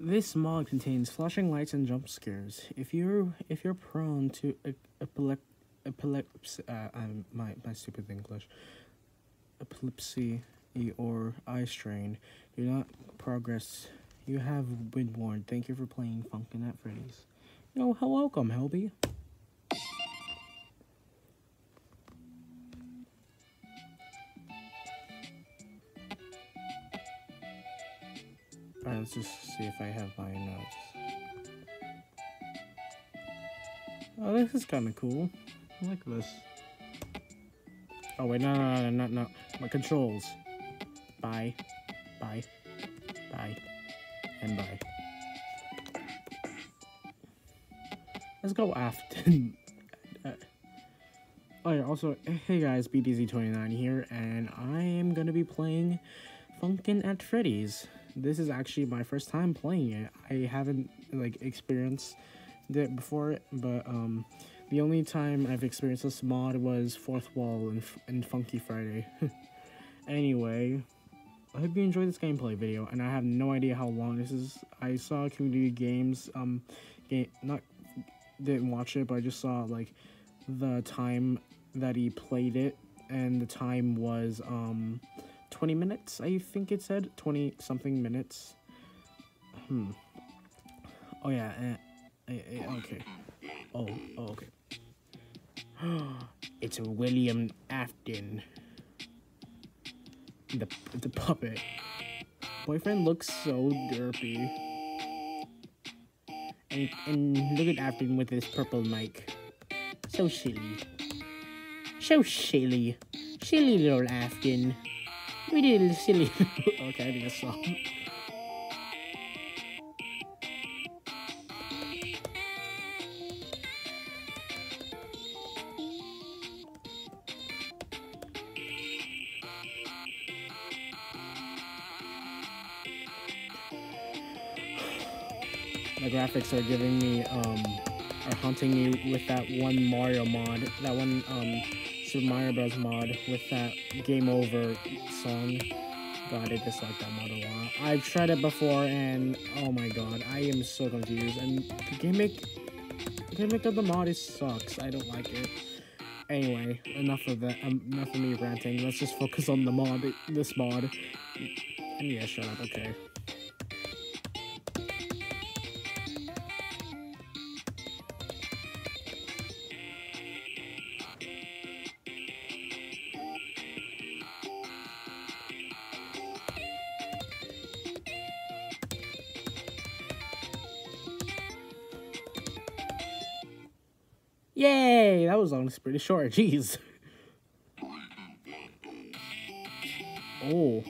This mod contains flashing lights and jump scares. If you're if you're prone to epilep epilepsy, uh, um, my my stupid English, epilepsy or eye strain, do not progress. You have been warned. Thank you for playing Funkin' at Freddy's. Yo, oh, welcome, Helby. Alright, let's just see if I have my notes. Oh, this is kind of cool. I like this. Oh, wait, no, no, no, no, no. My controls. Bye. Bye. Bye. And bye. Let's go uh, oh yeah, also, hey guys, BDZ29 here, and I am gonna be playing Funkin' at Freddy's this is actually my first time playing it. I haven't like experienced it before, but um, the only time I've experienced this mod was Fourth Wall and, and Funky Friday. anyway, I hope you enjoyed this gameplay video, and I have no idea how long this is. I saw Community Games, um, game, not, didn't watch it, but I just saw, like, the time that he played it, and the time was, um, 20 minutes, I think it said. 20 something minutes. Hmm. Oh, yeah. Uh, uh, okay. Oh, oh, okay. it's William Afton. The, the puppet. Boyfriend looks so derpy. And, and look at Afton with his purple mic. So silly. So silly. Silly little Afton. We did silly. okay, I a song. My graphics are giving me, um, are haunting me with that one Mario mod, that one, um, Super Mario Bros. mod with that Game Over song. God, I dislike that mod a lot. I've tried it before, and oh my god, I am so confused. And the gimmick, the gimmick of the mod is sucks. I don't like it. Anyway, enough of that. Um, enough of me ranting. Let's just focus on the mod, this mod. And Yeah, shut up. Okay. That pretty short. Jeez. Oh.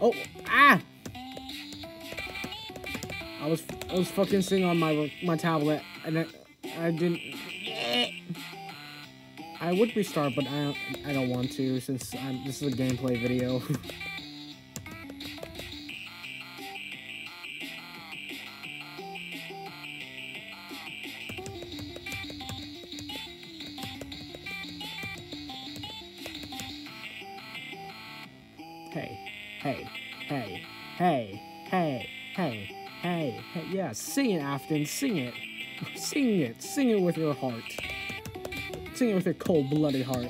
Oh, ah! I was I was fucking sitting on my my tablet and I, I didn't I would restart, but I don't, I don't want to since I'm, this is a gameplay video. hey, hey, hey, hey, hey, hey, hey, hey, yeah, sing it, Afton, sing it. Sing it, sing it with your heart sing it with your cold, bloody heart.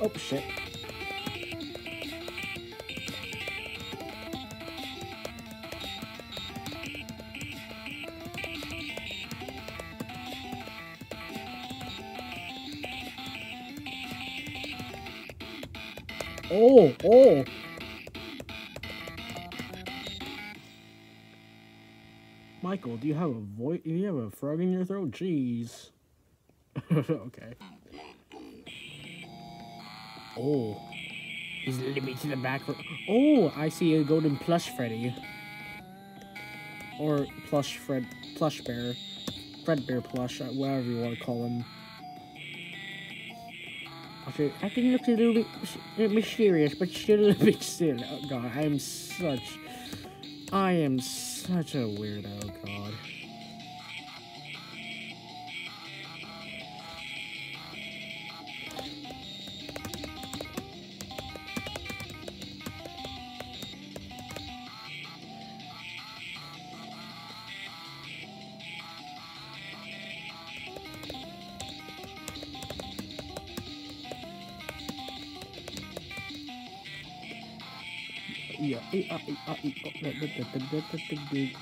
Oh, shit. Oh, oh. Michael, do you have a voice? Do you have a frog in your throat? Jeez. okay. Oh. He's leading me to the back. Oh, I see a golden plush Freddy. Or plush Fred, plush bear. Fredbear plush, uh, whatever you want to call him. Okay, Afton looks a little bit mysterious, but still a bit still. Oh god, I am such. I am such a weirdo, god.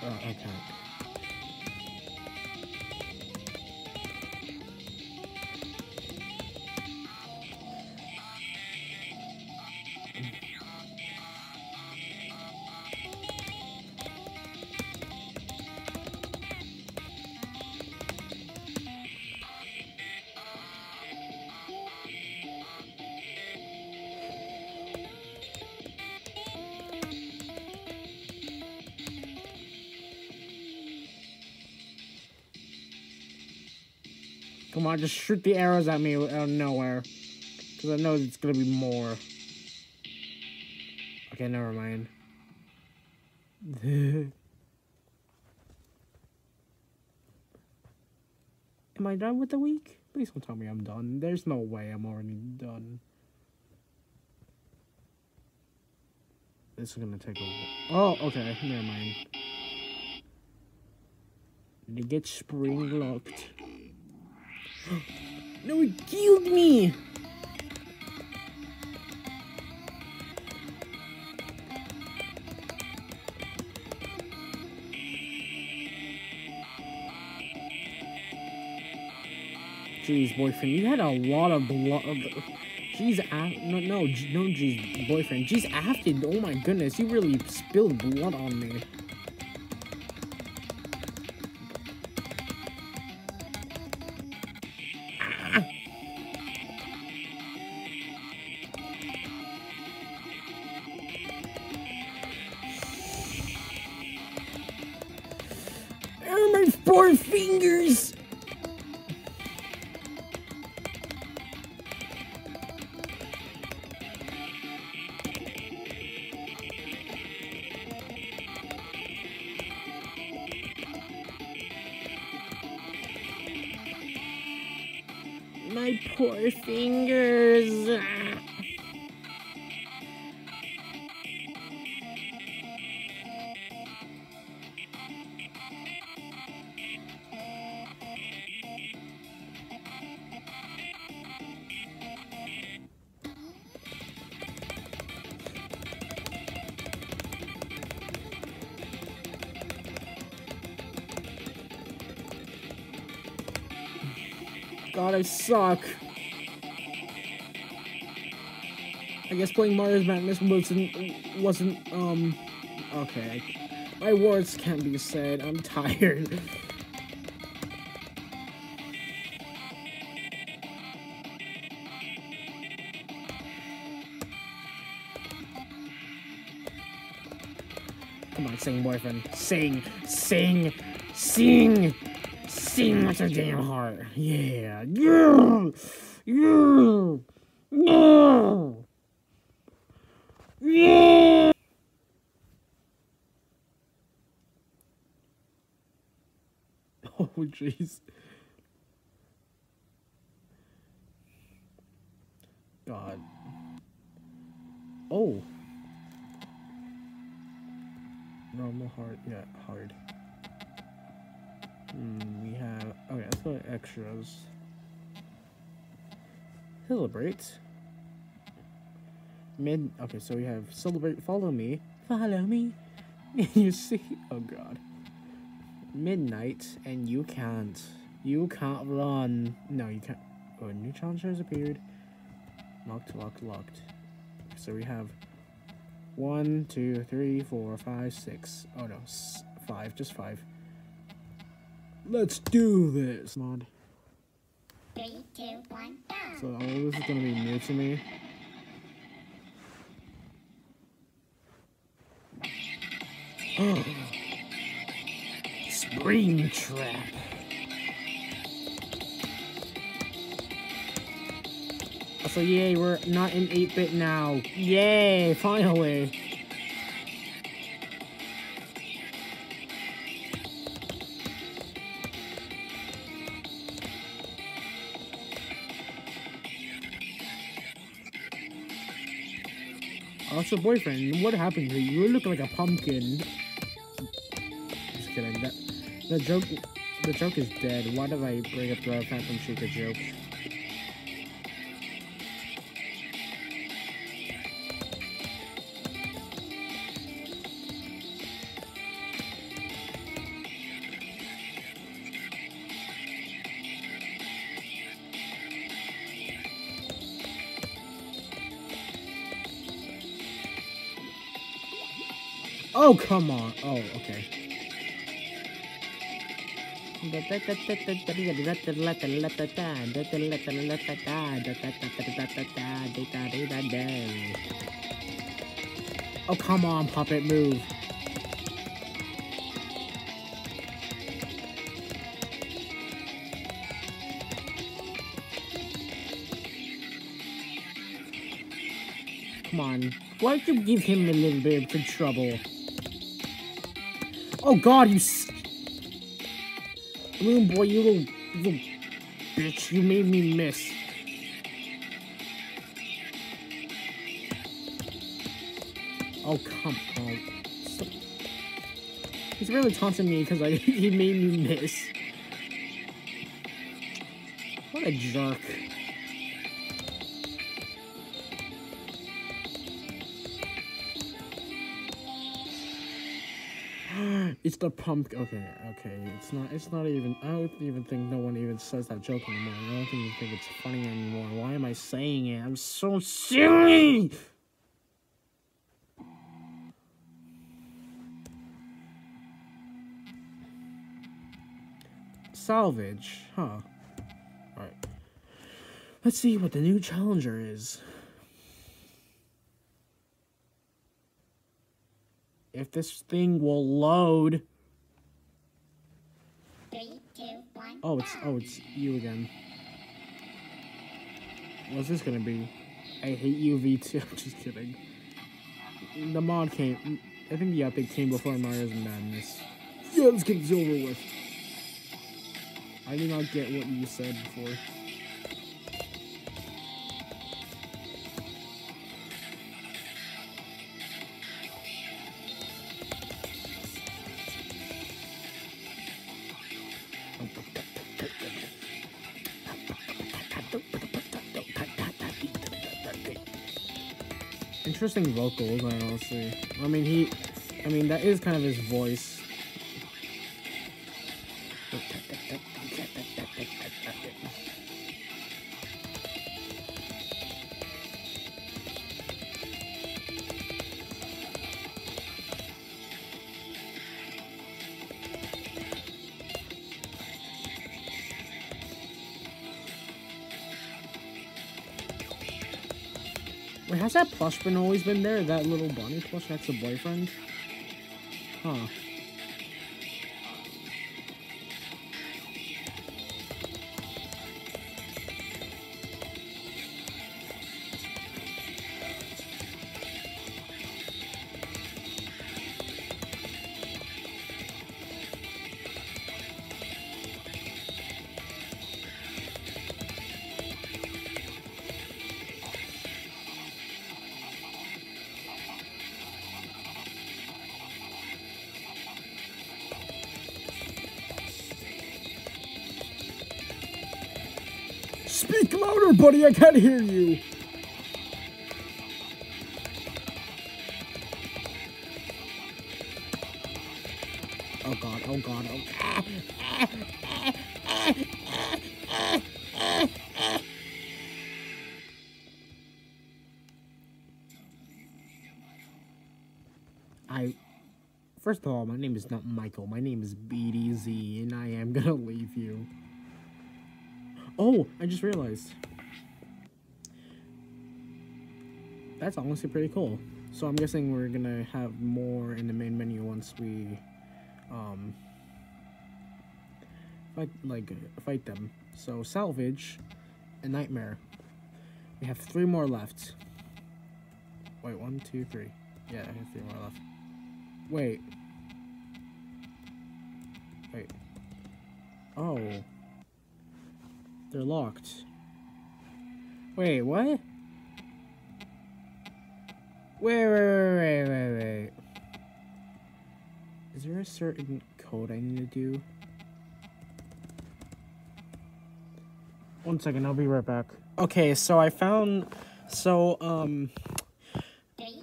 Oh, I can't. Come on, just shoot the arrows at me out of nowhere. Because I know it's going to be more. Okay, never mind. Am I done with the week? Please don't tell me I'm done. There's no way I'm already done. This is gonna take a while. Oh, okay, never mind. To get spring locked. No, it killed me! Jeez, boyfriend, you had a lot of blood. Jeez, no, no, no, jeez, boyfriend. Jeez, after, oh my goodness, you really spilled blood on me. God, I suck. I guess playing Mario's Madness wasn't wasn't um okay. My words can't be said. I'm tired. Come on, sing, boyfriend. Sing, sing, sing, sing with your damn heart. Yeah, yeah, yeah, yeah, yeah. Oh, jeez. God. Oh. Normal heart, yeah, hard. Hmm, we have, okay, let's go to extras. Celebrate. Mid, okay, so we have celebrate, follow me, follow me. you see, oh god. Midnight, and you can't, you can't run. No, you can't. Oh, new challenge has appeared. Locked, locked, locked. So we have one, two, three, four, five, six. Oh no, five, just five. Let's do this, mod. Three, two, one, go. So all this is gonna be new to me. Springtrap. So yay, we're not in 8-bit now. Yay, finally. Also, boyfriend, what happened to you? You look like a pumpkin. Just kidding. That the joke, the joke is dead. Why did I bring up the Phantom Shaker joke? Oh, come on. Oh, okay. Oh, come on, puppet, move. Come on. Why don't you give him a little bit of trouble? Oh god, you s- Balloon boy, you little, little bitch, you made me miss. Oh, come on. Stop. He's really taunting me because I he made me miss. What a jerk. The pump. Okay, okay. It's not. It's not even. I don't even think no one even says that joke anymore. I don't even think it's funny anymore. Why am I saying it? I'm so silly. Salvage, huh? All right. Let's see what the new challenger is. If this thing will load. Three, two, one. Oh, it's oh, it's you again. What's this gonna be? I hate you V2. Just kidding. The mod came. I think the update came before Mario's Madness. Yeah, let's get this over with. I did not get what you said before. Interesting vocals, honestly. I mean, he. I mean, that is kind of his voice. Has that plush been always been there? That little bunny plush that's to boyfriend? Huh. Louder, buddy. I can't hear you. Oh god, oh god, oh god. I First of all, my name is not Michael. My name is BDZ, and I am gonna leave you. Oh, I just realized. That's honestly pretty cool. So I'm guessing we're gonna have more in the main menu once we, um, fight like fight them. So salvage, a nightmare. We have three more left. Wait, one, two, three. Yeah, I have three more left. Wait. Wait. Oh. They're locked. Wait, what? Wait, wait, wait, wait, wait. Is there a certain code I need to do? One second, I'll be right back. Okay, so I found, so, um,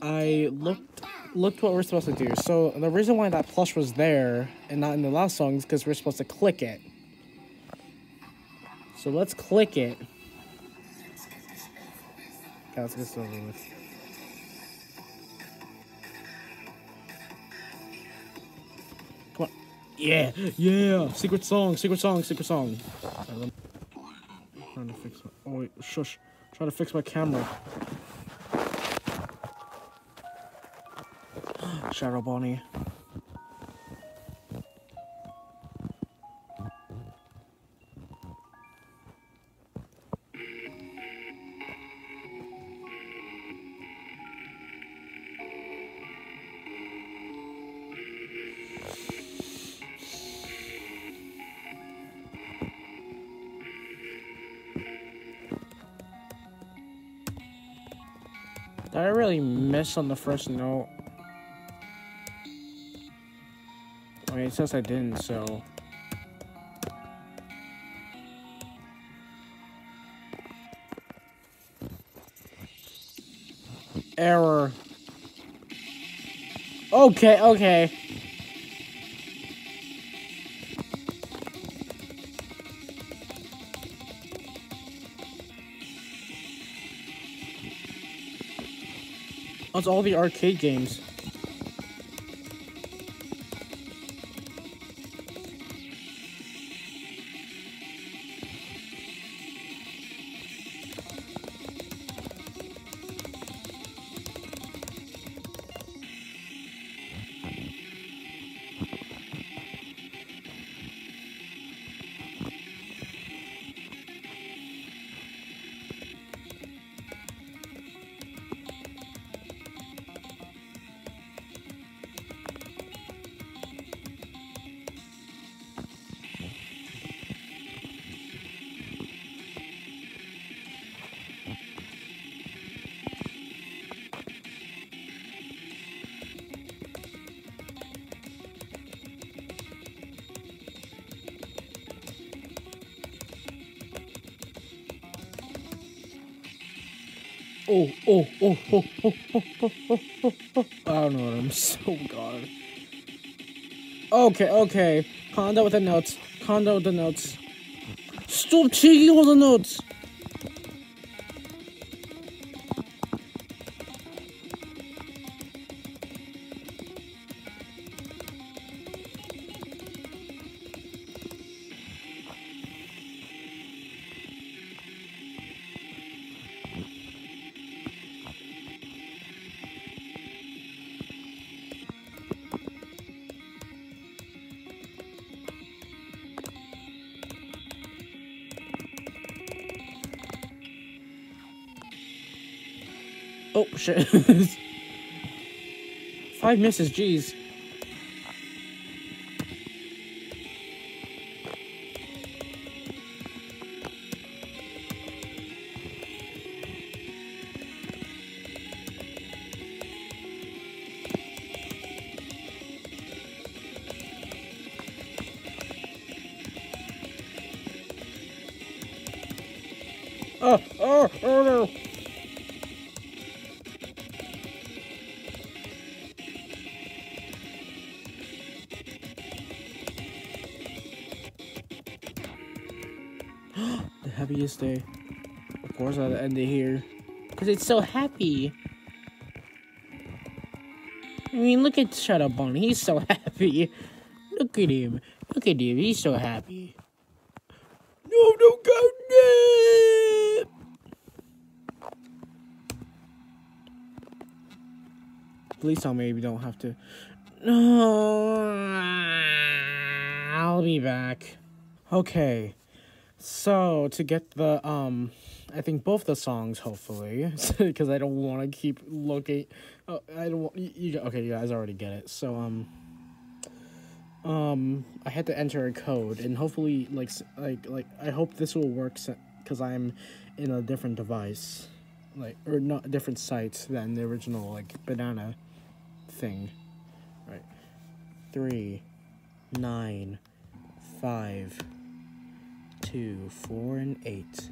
I looked looked what we're supposed to do. So the reason why that plush was there and not in the last song is because we're supposed to click it. So let's click it. Okay, let's get over with. Come on. Yeah, yeah. Secret song, secret song, secret song. Me- trying to fix my. Oh wait, shush. Trying to fix my camera. Shadow Bonnie. Did I really miss on the first note? I mean, it says I didn't, so. Error. Okay, okay. That's all the arcade games. Oh, oh, oh, oh, oh, oh, oh, oh, oh, oh. I don't know what I'm so god. Okay, okay. Down with the notes. Down with the notes. Stop taking all the notes. Shit. Five misses, jeez. Oh, oh, oh no. It here. Because it's so happy. I mean, look at Shadow Bonnie. He's so happy. Look at him. Look at him. He's so happy. No, don't go. No. Please tell me we don't have to. No. I'll be back. Okay. So to get the um I think both the songs, hopefully, because I don't want to keep looking. Oh, I don't want you, you. Okay, you guys already get it. So um, um, I had to enter a code, and hopefully, like, like, like, I hope this will work because I'm in a different device, like, or not different site than the original like banana thing. Right. Three, nine, five, two, four, and eight.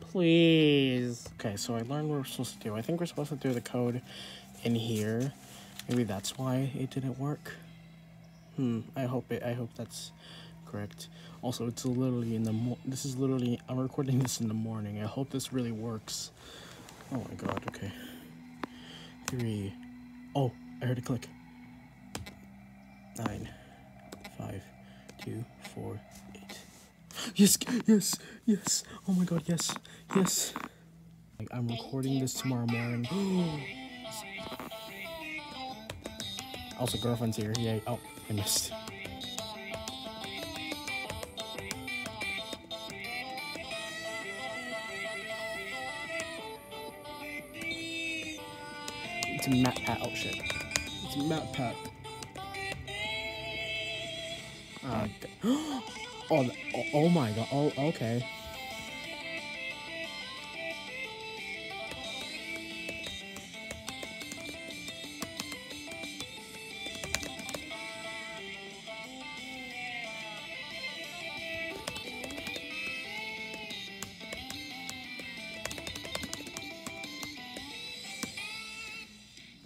Please. Okay, so I learned what we're supposed to do. I think we're supposed to do the code in here. Maybe that's why it didn't work. Hmm. I hope it. I hope that's correct. Also, it's literally in the. Mo- this is literally. I'm recording this in the morning. I hope this really works. Oh my god. Okay. Three. Oh, I heard a click. Nine. Five. Two. Four. Eight. Yes, yes, yes. Oh my god, yes, yes. Like, I'm recording this tomorrow morning. also, girlfriend's here. Yay. Oh, I missed. It's a MatPat. Oh shit. It's MatPat. Uh, oh, oh, oh my god. Oh, okay.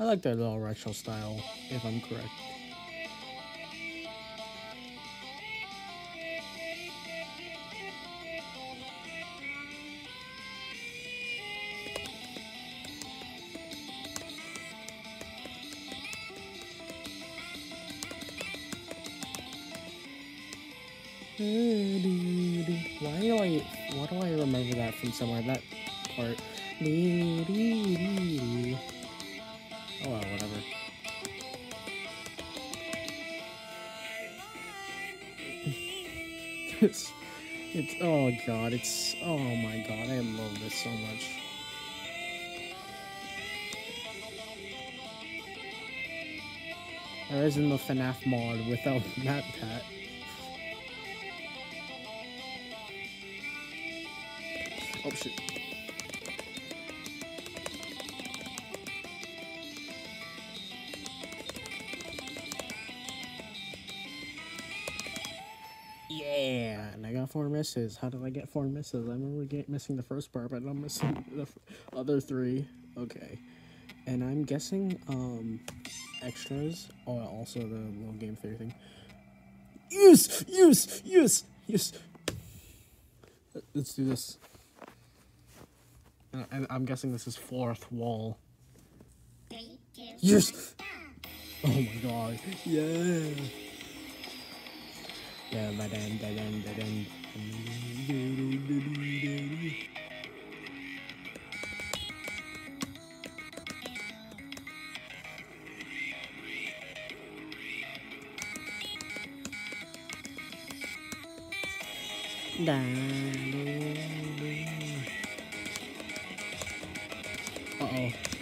I like that little retro style, if I'm correct. From somewhere? That part. Oh well, whatever. it's it's oh god, it's oh my god, I love this so much. There isn't a FNAF mod without that pat. Oh. Yeah, and I got four misses. How did I get four misses? I remember get missing the first part, but I'm missing the other three. Okay, and I'm guessing um extras or also the little game theory thing. Yes, yes, yes, yes. Let's do this. And- And I'm guessing this is fourth wall. Yes. Oh my god. Yeah. Yeah,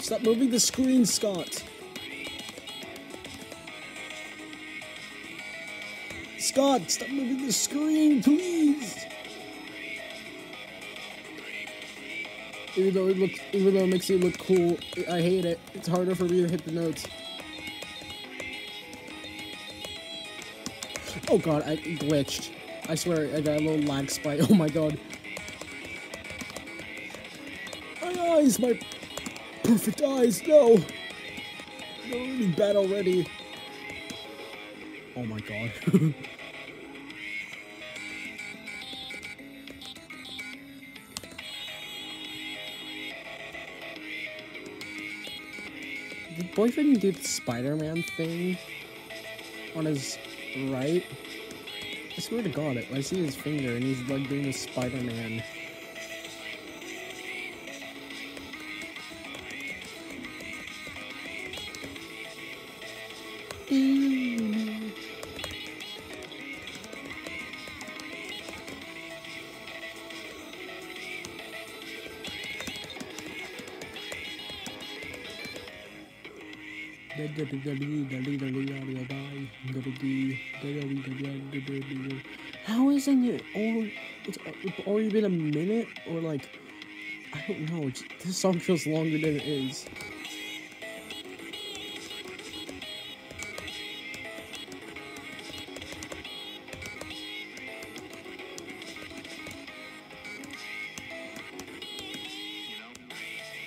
Stop moving the screen, Scott. Scott, stop moving the screen, please. Even though it looks, even though it makes it look cool, I hate it. It's harder for me to hit the notes. Oh god, I glitched. I swear, I got a little lag spike. Oh my god. My eyes, my perfect eyes. No. They're really bad already. Oh my god. Did boyfriend do the Spider-Man thing on his right? I swear to God, it I see his finger and he's like doing the Spider-Man. How isn't it all? It's already been a minute, or like, I don't know. This song feels longer than it is.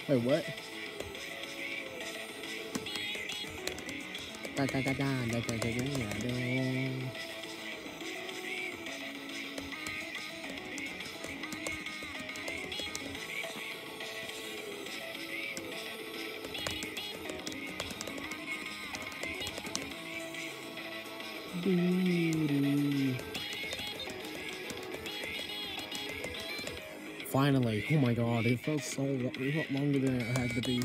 Wait, what? Da da da da da da da da. Finally, oh my god, it felt so felt longer than it had to be.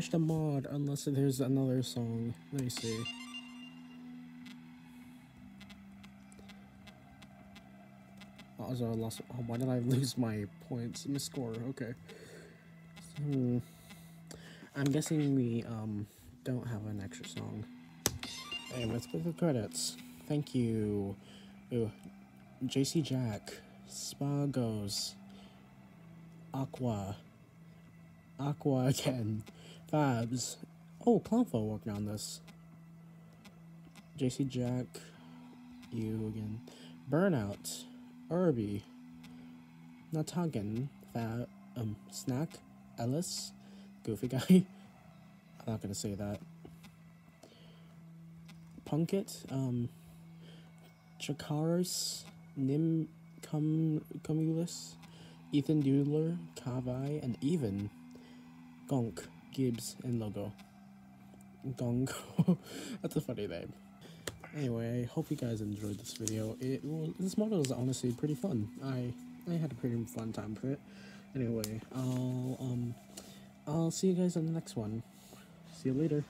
Finished the mod. Unless there's another song. Let me see. Also, I lost. Oh, why did I lose my points? My score. Okay. So, I'm guessing we um don't have an extra song. Hey, let's to the credits. Thank you. Ooh, JC Jack, Spagos, Aqua, Aqua again, Fabs. Oh, Clownfo working on this. JC Jack, you again. Burnout, Irby, Natagan, Fat, um, Snack, Ellis, Goofy Guy. I'm not gonna say that. Punkit, um, Chakaris, Nim Cum Cumulus, Ethan Doodler, Kavai, and even Gonk, Gibbs, and Logo. Gonk. That's a funny name. Anyway, I hope you guys enjoyed this video. It well, this model is honestly pretty fun. I I had a pretty fun time with it. Anyway, I'll um I'll see you guys on the next one. See you later.